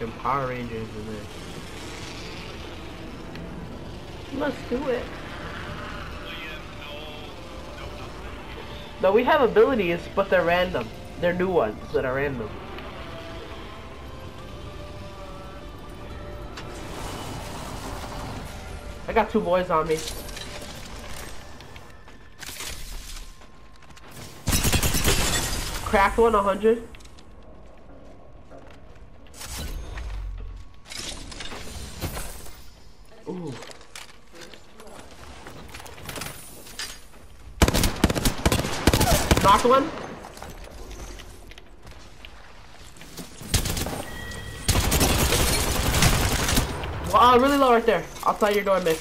the freaking Power Rangers in there. Let's do it. No, we have abilities, but they're random. They're new ones that are random. I got two boys on me. Cracked one, 100. One. Wow, uh, really low right there. Outside your door, miss.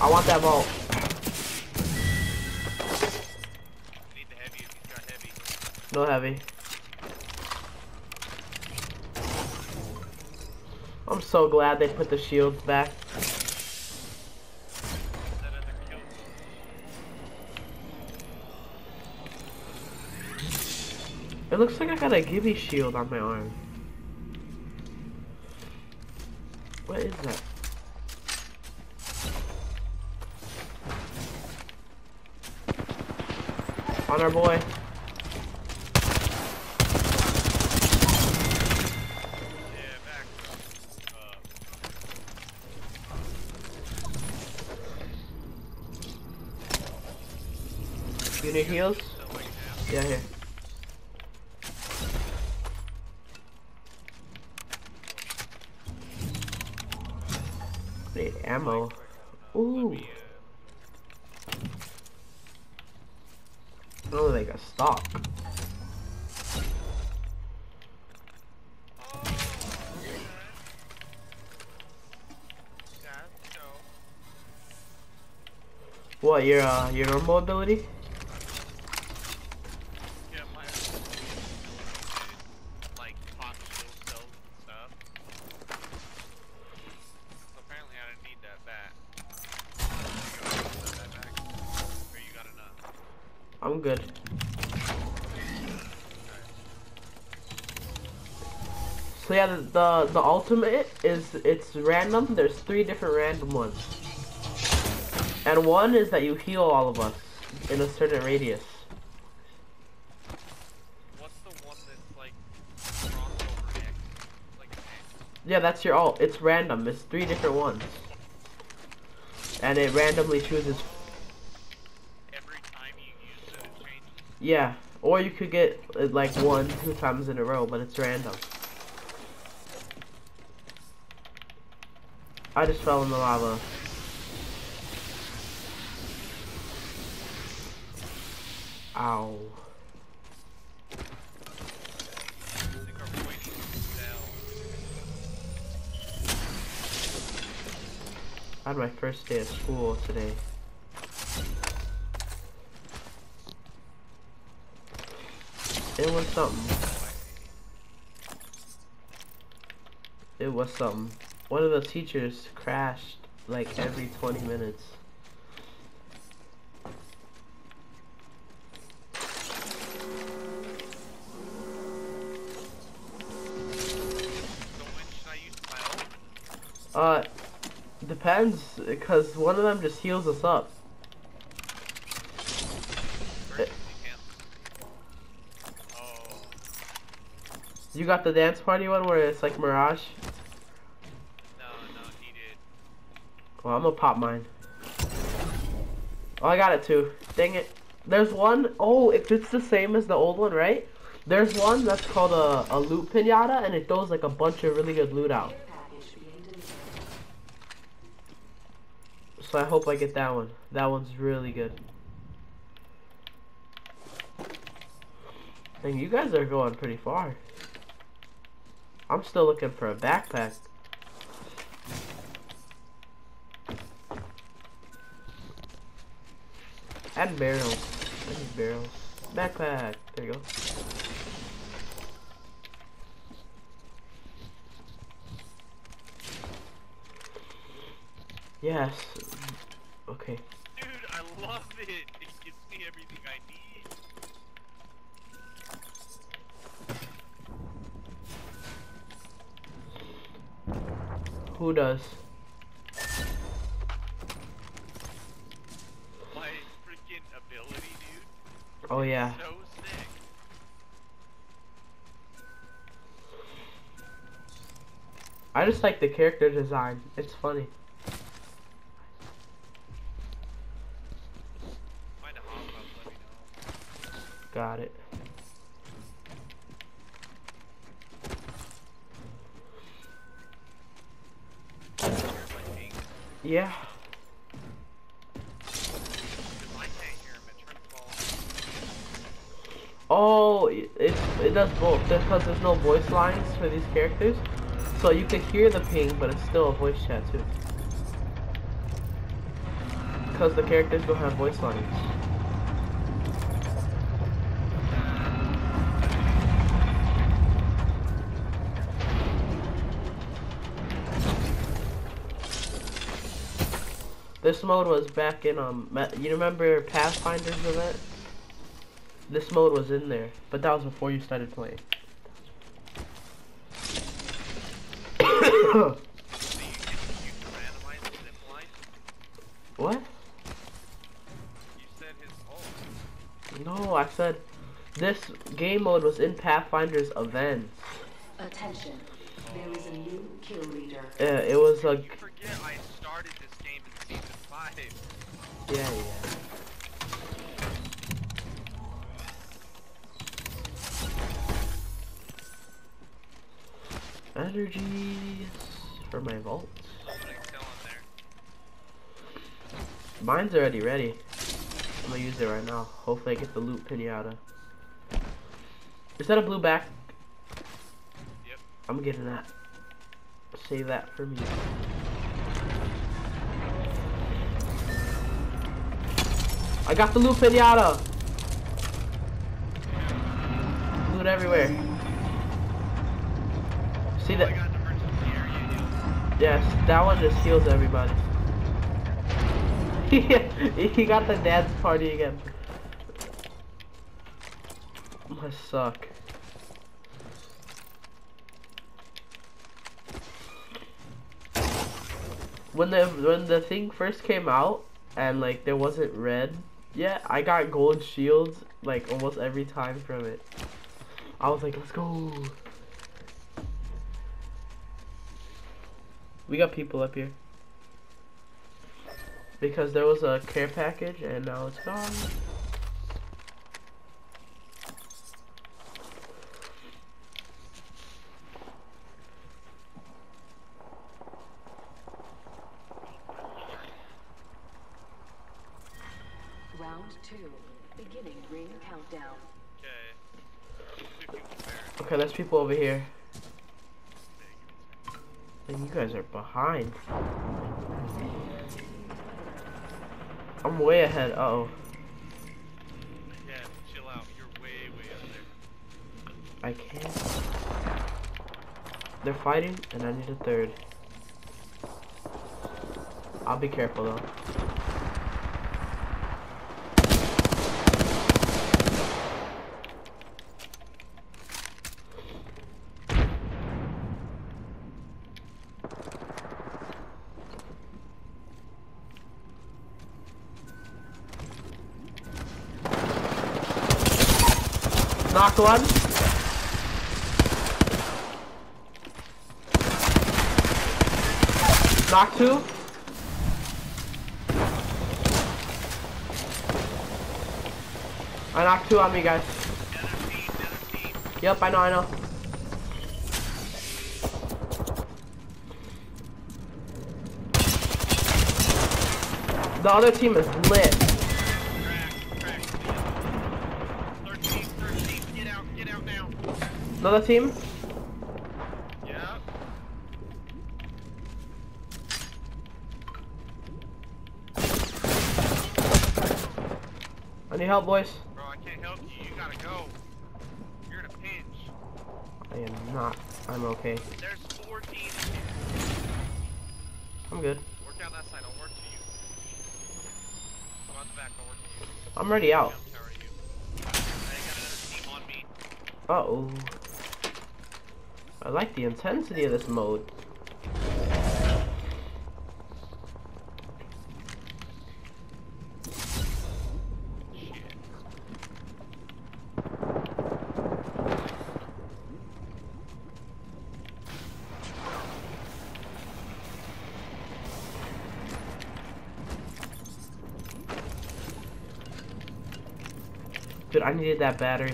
I want that Volt. Heavy. No heavy. I'm so glad they put the shields back. That other kill. It looks like I got a Gibby shield on my arm. What is that? On our boy. You heals? Yeah, here. Ammo. Ooh. Oh, they got stock. What, your uh, your normal ability? yeah, my like pop shield cells and stuff. So apparently I didn't need that bat. You got that back? Or you got enough? I'm good. So yeah, the, the the ultimate is it's random. There's three different random ones, and one is that you heal all of us in a certain radius. What's the one that's like crossover X? Like X? Yeah, that's your ult. It's random. It's three different ones, and it randomly chooses. Every time you use it, it changes. Yeah, or you could get uh, like one, two times in a row, but it's random. I just fell in the lava. Ow. I had my first day of school today. It was something. It was something. One of the teachers crashed like every 20 minutes. Uh, depends, because one of them just heals us up. First, you can't. Oh, You got the dance party one where it's like Mirage? no, no, he did. Well, I'm gonna pop mine. Oh, I got it too. Dang it. There's one, oh, if it's the same as the old one, right? There's one that's called a, a loot pinata, and it throws like a bunch of really good loot out. So I hope I get that one. That one's really good. Dang, you guys are going pretty far. I'm still looking for a backpack. And barrels. I need barrels. Backpack. There you go. Yes. Okay. Dude, I love it. It gives me everything I need. Who does? My freaking ability, dude. Oh yeah. So. I just like the character design. It's funny. Find a hot tub, let me know. Got it. Off. Oh, it it does both. Because there's no voice lines for these characters, so you can hear the ping, but it's still a voice chat too. Because the characters don't have voice lines. This mode was back in um. You remember Pathfinder's event? This mode was in there, but that was before you started playing. So you can you can randomize the zip line. what? You said his. No, I said this game mode was in Pathfinder's event. Attention. There is a new kill leader. Uh, it was a You forget I started this game in season five. yeah yeah. Energies for my Volt. I'm gonna kill him there. Mine's already ready. I'm gonna use it right now. Hopefully I get the loot pinata. Is that a blue back? Yep. I'm getting that. Save that for me. I got the loot pinata! Loot everywhere. See that? Yes, that one just heals everybody. he got the dance party again. I suck. When the when the thing first came out and like there wasn't red yet, I got gold shields like almost every time from it. I was like, let's go. We got people up here. Because there was a care package and now it's gone. Round two. Beginning ring countdown. Okay. Two people there. Okay, there's people over here. And you guys are behind. I'm way ahead. Uh oh. Yeah, chill out. You're way, way up there. I can't. They're fighting, and I need a third. I'll be careful though. Knocked one. Knock two. I knocked two on me, guys. Yep, I know, I know. The other team is lit. Another team. Yeah. I need help, boys. Bro, I can't help you. You gotta go. You're in a pinch. I am not. I'm okay. There's four teams. I'm good. Work down that side. I'll work to you. Go out the back. I'll work to you. I'm ready out. You. I like the intensity of this mode. Dude, I needed that battery.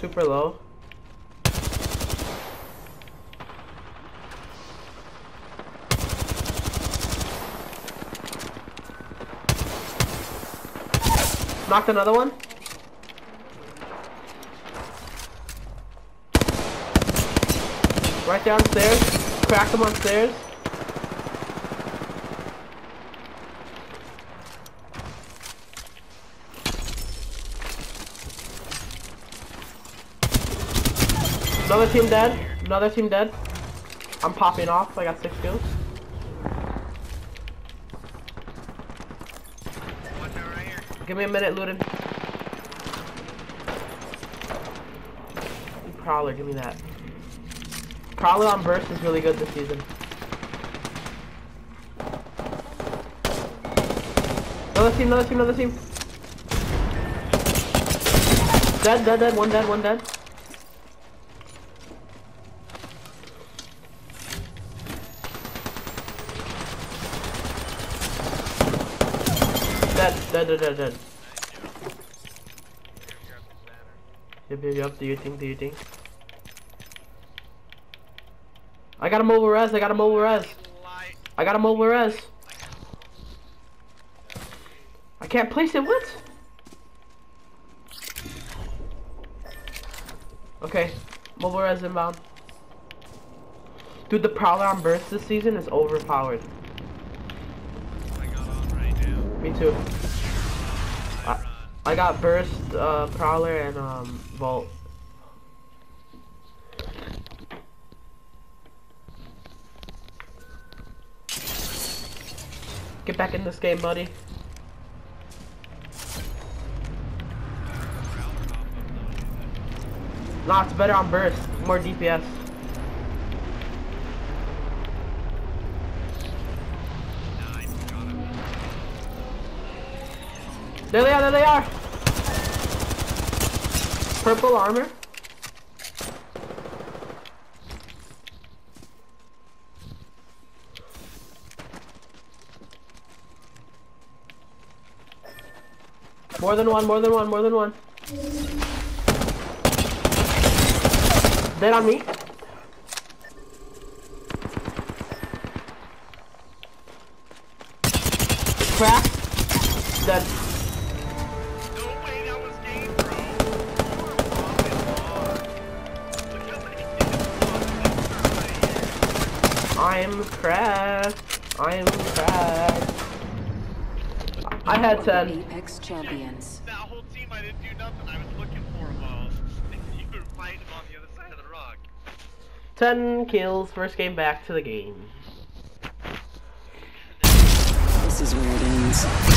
Super low. Knocked another one. Right downstairs. Cracked him on Another team dead. Another team dead. I'm popping off. I got six kills. Give me a minute, Luden. Prowler, give me that. Prowler on burst is really good this season. Another team, another team, another team. Dead, dead, dead, one dead, one dead. Dead, dead, dead, dead. Yep, yep, yep. Do you think? Do you think? I got a mobile res. I got a mobile res. I got a mobile res. I can't place it. What? Okay, mobile res inbound. Dude, the Prowler on burst this season is overpowered. Me too. I, got burst, uh, Prowler, and um, Volt. Get back in this game, buddy. Nah, it's better on burst. More DPS. There they are, there they are! Purple armor. More than one, more than one, more than one. Dead on me. Crack. Kills I'm cracked. I'm cracked. I had 10. Apex champions. That whole team, I didn't do nothing. I was looking for them all. you were fighting on the other side of the rock. 10 kills, first game back to the game. This is where it ends.